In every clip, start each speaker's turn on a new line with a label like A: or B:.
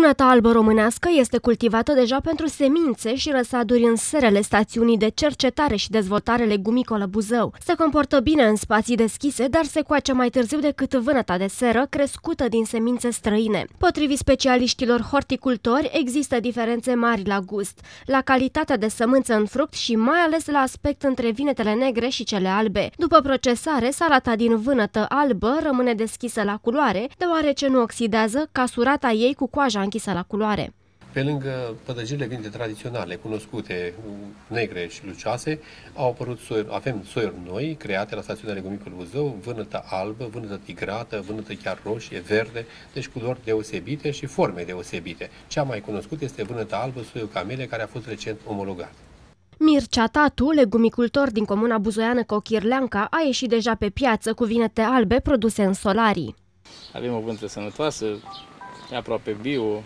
A: Vânăta albă românească este cultivată deja pentru semințe și răsaduri în serele stațiunii de cercetare și dezvoltare legumicolă Buzău. Se comportă bine în spații deschise, dar se coace mai târziu decât vânăta de seră, crescută din semințe străine. Potrivit specialiștilor horticultori, există diferențe mari la gust, la calitatea de sămânță în fruct și mai ales la aspect între vinetele negre și cele albe. După procesare, salata din vânătă albă rămâne deschisă la culoare, deoarece nu oxidează ca surata ei cu coaja coaja închisă la culoare.
B: Pe lângă pădăjirile vinite tradiționale, cunoscute, negre și lucioase, au apărut soiuri, avem soiuri noi, create la stațiunea Legumicul Buzău, vânătă albă, vânătă tigrată, vânătă chiar roșie, verde, deci culori deosebite și forme deosebite. Cea mai cunoscută este vânătă albă, soiul camele, care a fost recent omologat.
A: Mircea Tatu, legumicultor din comuna buzoiană Cochirleanca, a ieșit deja pe piață cu vinete albe produse în solarii.
C: Avem o vântă sănătoasă, e aproape bio,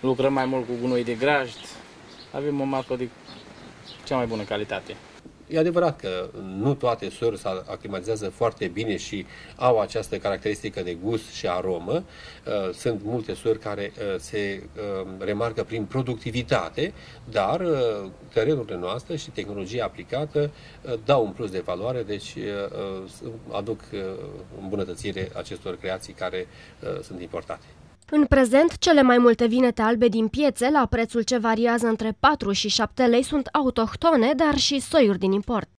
C: lucrăm mai mult cu gunoi de grajd, avem o marcă de cea mai bună calitate.
B: E adevărat că nu toate soiuri se aclimatizează foarte bine și au această caracteristică de gust și aromă. Uh, sunt multe soiuri care uh, se uh, remarcă prin productivitate, dar terenurile noastre și tehnologia aplicată dau un plus de valoare, deci aduc îmbunătățire acestor creații care sunt importate.
A: În prezent, cele mai multe vinete albe din piețe, la prețul ce variază între 4 și 7 lei, sunt autohtone, dar și soiuri din import.